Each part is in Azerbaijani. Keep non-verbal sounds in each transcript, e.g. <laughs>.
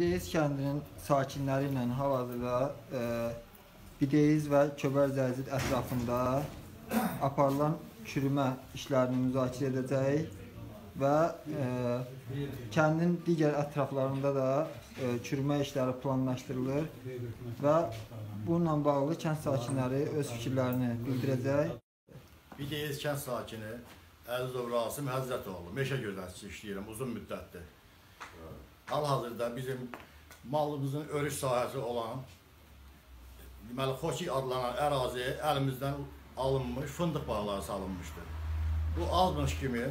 Bideyis kəndinin sakinləri ilə hal-hazırda e, Bideyis və Köbər Zəzid ətrafında aparılan çürümə işlərini müzakirə edəcəyik və e, kəndin digər ətraflarında da e, çürümə işləri planlaşdırılır və bununla bağlı kənd sakinləri öz fikirlərini bildirəcək. Bideyis kənd sakini Əzizov Rasim Həzrətoğlu, meşə gözətçisi işləyirəm uzun müddətdir. Hal-hazırda bizim malımızın örüş sahəsi olan deməli Xoki adlanan ərazi əlimizdən alınmış, fındıq bağları salınmışdır. Bu azmış kimi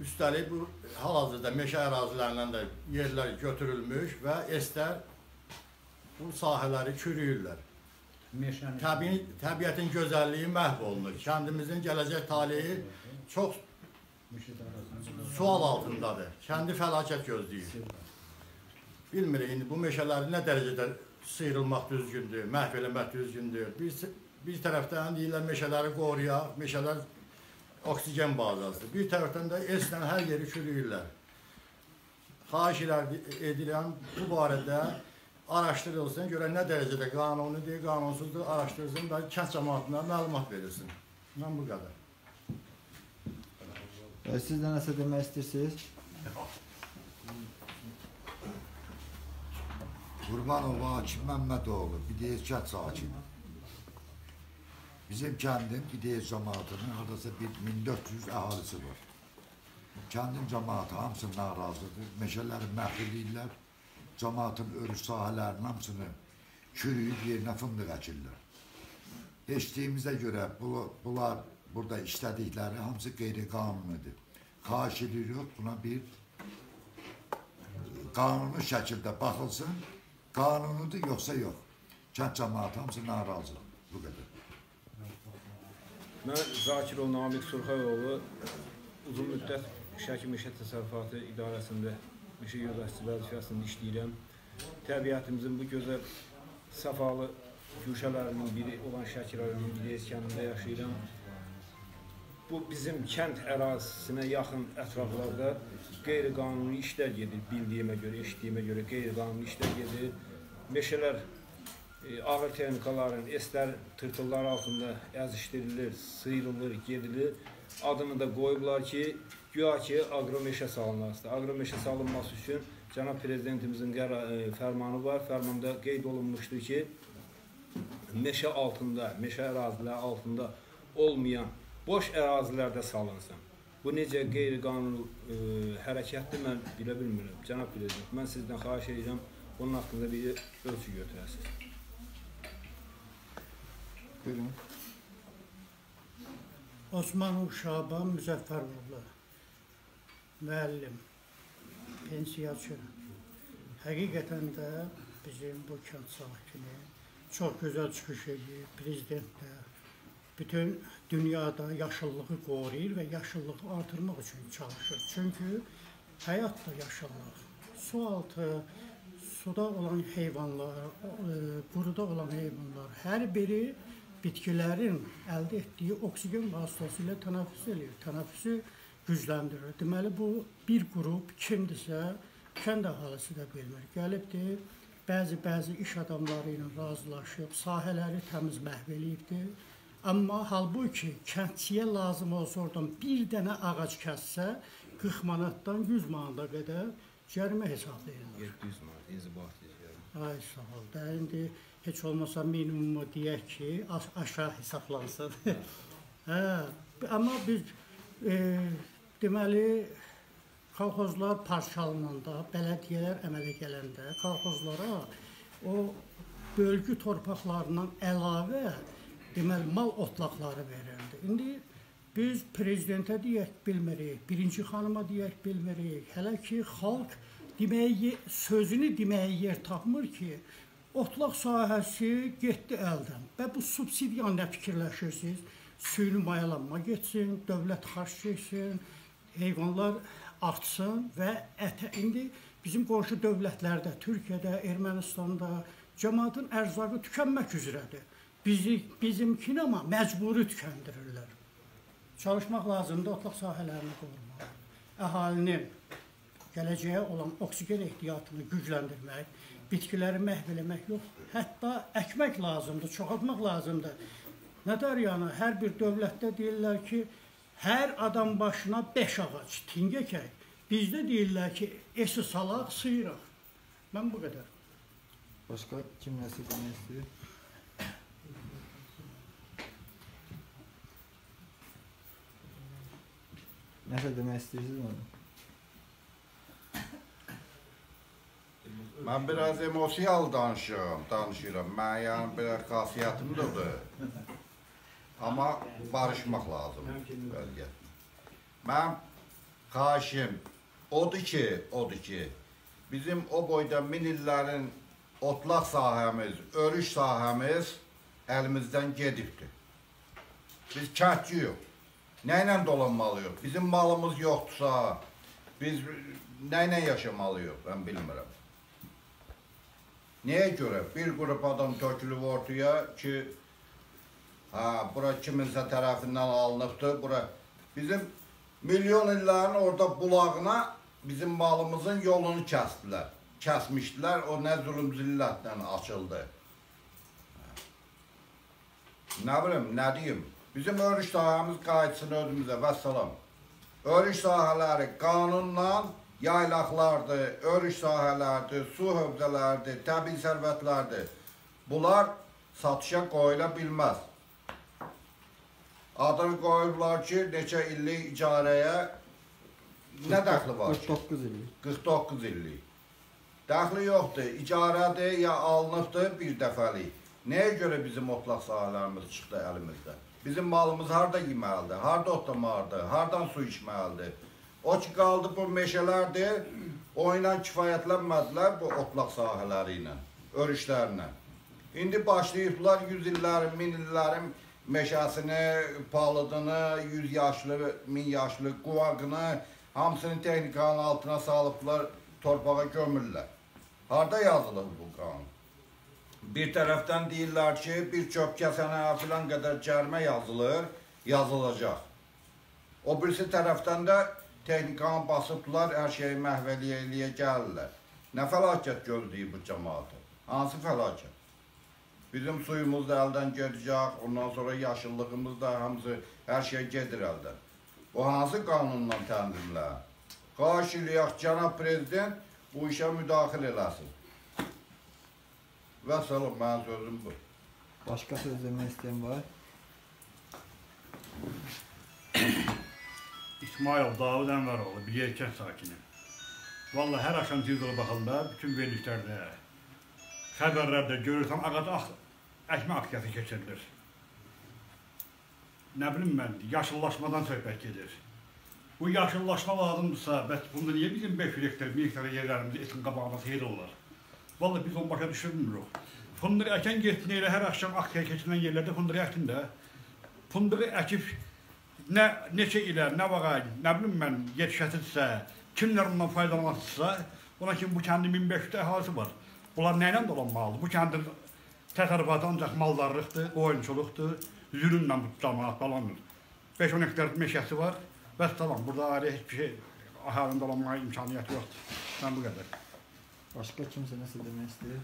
üstəlik bu hal-hazırda meşə ərazilərindən də yerlər götürülmüş və eslər bu sahələri çürüyürlər. Təbii, təbiətin gözəlliyi məhv olunur. Kəndimizin gələcək taleyi çox sual altındadır. Kəndi fəlakət gözləyir. Bilmirik, indi bu meşələri nə dərəcədə sıyrılmaq düzgündür, məhv eləmək düzgündür. Bir, bir tərəfdən deyirlər meşələri qoruyaq, meşələr oksigen bazasıdır. Bir tərəfdən də eslə hər yeri çürüyürlər. Xahiş edirəm bu barədə araşdırılsın, görə nə dərəcədə qanunidir, qanunsuzdur, araşdırılsın və kənd cəmaatına məlumat verilsin. Mən bu qədər. Siz də nəsə demək istəyirsiniz? Qurbanov Hakim Məmmədoğlu, Bideyez kənd sakini. Bizim kəndin Bideyez cəmaatının hardasa bir 1400 əhalisi var. Kəndin cəmaatı hamısı narazıdır, meşələri məhv edirlər cəmaatın örüş sahələrinin hamısını çürüyüb yerinə fındıq əkirlər. Eşdiyimizə görə bu, bunlar burada işlədikləri hamısı qeyri-qanunidir. Xahiş edirik buna bir qanuni şəkildə baxılsın, qanunudur yoxsa yox. Kənd cəmaatı hamısı narazıdır. Bu qədər. Mən Zakirov Namiq Surxayoğlu uzun müddət Şəki Meşə Təsərrüfatı İdarəsində meşə yoldaşçı vəzifəsində işləyirəm. Təbiətimizin bu gözəl səfalı güşələrinin biri olan Şəki rayonunun Bileyiz kəndində yaşayıram. Bu bizim kənd ərazisinə yaxın ətraflarda qeyri-qanuni işlər gedir, bildiyimə görə, eşitdiyimə görə qeyri-qanuni işlər gedir. Meşələr e, ağır texnikaların, eslər, tırtıllar altında əzişdirilir, sıyrılır, gedilir. Adını da qoyublar ki, Güya ki, aqromeşə salınmasıdır. Aqromeşə salınması üçün cənab prezidentimizin e, fərmanı var. Fərmanda qeyd olunmuşdur ki, meşə altında, meşə ərazilər altında olmayan boş ərazilərdə salınsın. Bu necə qeyri-qanuni e, hərəkətdir, mən bilə bilmirəm. Cənab prezident, mən sizdən xahiş edirəm, bunun haqqında bir ölçü götürəsiniz. Buyurun. Osmanov Şaban Müzəffəroğlu müəllim, pensiyaçı. Həqiqətən də bizim bu kənd sakini çox gözəl çıxış edir. Prezident də bütün dünyada yaşıllığı qoruyur və yaşıllığı artırmaq üçün çalışır. Çünki həyat da yaşıllıq. Su altı, suda olan heyvanlar, e, quruda olan heyvanlar, hər biri bitkilərin əldə etdiyi oksigen vasitəsilə tənəffüs edir. Tənəffüsü gücləndirir. Deməli bu bir qrup kimdirsə, kənd əhalisi də bilmir. Gəlibdir, bəzi-bəzi iş adamları ilə razılaşıb, sahələri təmiz məhv eləyibdir. Amma halbuki kəndçiyə lazım olsa oradan bir dənə ağac kəssə 40 manatdan 100 manata qədər cərimə hesablayırlar. 700 manat inzibat edir. Ay sağ ol. Da indi heç olmasa minimumu deyək ki, aşağı hesaplansın. <laughs> hə, amma biz e, Deməli, kolxozlar parçalananda, bələdiyyələr əmələ gələndə kolxozlara o bölgü torpaqlarından əlavə deməli mal otlaqları verildi. İndi biz prezidentə deyək bilmirik, birinci xanıma deyək bilmirik. Hələ ki xalq deməyə sözünü deməyə yer tapmır ki, otlaq sahəsi getdi əldən. Və bu subsidiya nə fikirləşirsiniz? Süni mayalanma getsin, dövlət xərc çəksin, heyvanlar artsın və ətə indi bizim qonşu dövlətlərdə, Türkiyədə, Ermənistanda cəmaatın ərzaqı tükənmək üzrədir. Bizi bizimkini amma məcburi tükəndirirlər. Çalışmaq lazımdır otlaq sahələrini qorumaq. Əhalinin gələcəyə olan oksigen ehtiyatını gücləndirmək, bitkiləri məhv eləmək yox, hətta əkmək lazımdır, çoxaltmaq lazımdır. Nədər yəni hər bir dövlətdə deyirlər ki, hər adam başına 5 ağac tingəkək. Bizdə deyirlər ki, esi salaq, sıyıraq. Mən bu qədər. Başqa kim nəsə demək istəyir? Nəsə demək istəyirsiniz onu? Mən biraz emosial danışıram, danışıram. Mən yəni biraz xasiyyətim də odur. Amma barışmaq lazımdır vəziyyətlə. Mən xahişim odur ki, odur ki, bizim o boyda min illərin otlaq sahəmiz, örüş sahəmiz əlimizdən gedibdir. Biz kəndçiyik. Nə ilə dolanmalıyıq? Bizim malımız yoxdursa, biz nə ilə yaşamalıyıq, mən bilmirəm. Nəyə görə? Bir qrup adam tökülüb ortaya ki, hə, bura kiminsə tərəfindən alınıbdır, bura bizim milyon illərin orada bulağına bizim malımızın yolunu kəsdilər. Kəsmişdilər, o nə zulüm zillətlə açıldı. Nə bilim, nə deyim? Bizim örüş sahəmiz qayıtsın özümüzə, vəssalam. Örüş sahələri qanunla yaylaqlardır, örüş sahələrdir, su hövzələrdir, təbii sərvətlərdir. Bunlar satışa qoyula bilməz. Adını qoyublar ki, neçə illik icarəyə nə dəxli var ki? 49 il. 49 illik. Dəxli yoxdur, icarədir ya alınıbdır bir dəfəlik. Nəyə görə bizim otlaq sahələrimiz çıxdı əlimizdə? Bizim malımız harda yeməlidir, harda otlamalıdır, hardan su içməlidir? O ki qaldı bu meşələrdir, o ilə kifayətlənmədilər bu otlaq sahələri ilə, örüşlərlə. İndi başlayıblar 100 illərin, 1000 illərin meşəsini, palıdını, 100 yaşlı, 1000 yaşlı quvaqını, hamısını texnikanın altına salıblar, torpağa gömürlər. Harda yazılıb bu qanun? Bir tərəfdən deyirlər ki, bir çöp kəsənə filan qədər cərimə yazılır, yazılacaq. O birisi tərəfdən də texnikanı basıblar, hər şeyi məhv eləyə eləyə gəlirlər. Nə fəlakət gözləyir bu cəmaatı? Hansı fəlakət? Bizim suyumuz da əldən gedəcək, ondan sonra yaşıllığımız da hamısı, hər şey gedir əldən. Bu hansı qanunla tənzimlər? Xahiş eləyək, cənab prezident bu işə müdaxil eləsin. Və salam, mənim sözüm bu. Başqa söz demək istəyən var? İsmail Davud Ənvəroğlu, bir yerkən sakini. Vallahi hər axşam televizyona baxanda bütün verilişlərdə, xəbərlərdə görürsəm ağac ax, əkmə aksiyası keçirilir. Nə bilim mən, yaşıllaşmadan söhbət gedir. Bu yaşıllaşma lazımdırsa, bəs bunda niyə bizim 500 hektar, 1000 hektar yerlərimiz etin qabağına seyir olar? Vallahi biz onu başa düşürmürük. Fındığı əkən getsin elə hər axşam aksiya keçirilən yerlərdə fındığı əksin də. Fındığı əkib nə neçə ilə, nə vaxt, nə bilim mən yetişətirsə, kimlər ondan faydalanırsa, ona kimi bu kəndin 1500 əhalisi var. Bunlar nə ilə dolanmalıdır? Bu kəndin təsərrüfatı ancaq maldarlıqdır, oyunçuluqdur, zülmlə bu cəmaat dolanır. 5-10 hektar meşəsi var. Bəs tamam, burada ayrı heç bir şey əhalinin dolanmaya imkaniyyəti yoxdur. Mən bu qədər. Başqa kimsə nəsə demək istəyir?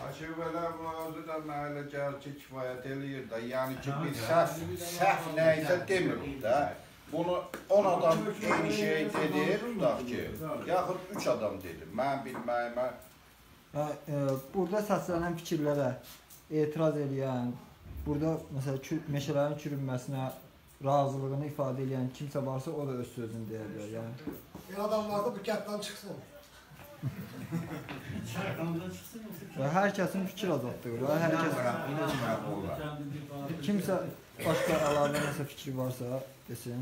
Aşı belə mövzu da mənə gəl ki, kifayət eləyir də. Yəni ki, biz səhv, səhv nəysə demirik də. Bunu 10 adam eyni şey dedi, tutaq ki, yaxud 3 adam dedi. Mən bilməyimə Hə, e, burada səslənən fikirlərə etiraz edən, burada məsələn meşələrin çürünməsinə razılığını ifadə edən kimsə varsa o da öz sözünü deyə bilər. Yəni Bir adam vardı bu kənddən çıxsın. və hər kəsin fikir azadlığı var. Hər kəs kimsə başqa əlavə nəsə fikri varsa desin.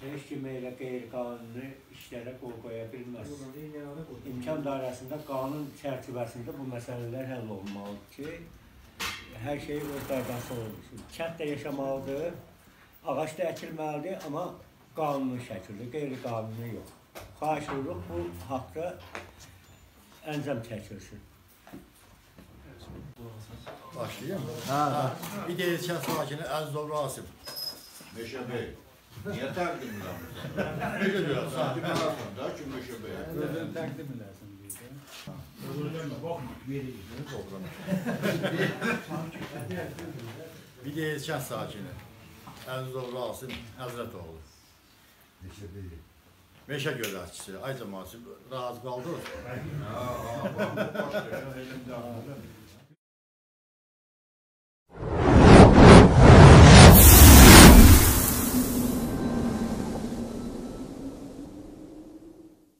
Heç kim elə qeyri-qanuni işlərə qol qoya bilməz. İmkan dairəsində qanun çərçivəsində bu məsələlər həll olunmalıdır ki, hər şey öz qaydası olsun. Kənd də yaşamalıdır, ağac da əkilməlidir, amma qanuni şəkildə, qeyri-qanuni yox. Xahiş edirik bu haqda əncam çəkilsin. Başlayayım. Ha, Ha, bir de kənd sakini Əzizov Rasim. Meşə Bey. Niyə təqdim edirsən? Necə görürsən? Təqdim edirsən da ki, Meşə Bey. Özün təqdim edərsən deyir. Bir de kənd sakini Əzizov Rasim Həzrətoğlu. Meşə Bey. Meşə gözətçisi. Ay cəmaatçı razı qaldınız. Ha, ha, bax, başqa